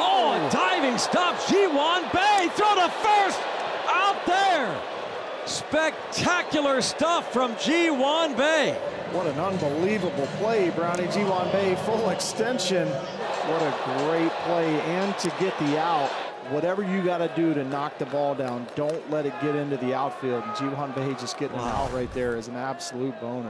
Oh, a diving stop. Jiwon Bay. Bae throw to first. Out there. Spectacular stuff from Jiwon Bay. Bae. What an unbelievable play, Brownie Jiwon Bay, Bae, full extension. What a great play, and to get the out. Whatever you got to do to knock the ball down, don't let it get into the outfield. And Ji-Hwan just getting wow. an out right there is an absolute bonus.